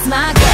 that's my girl.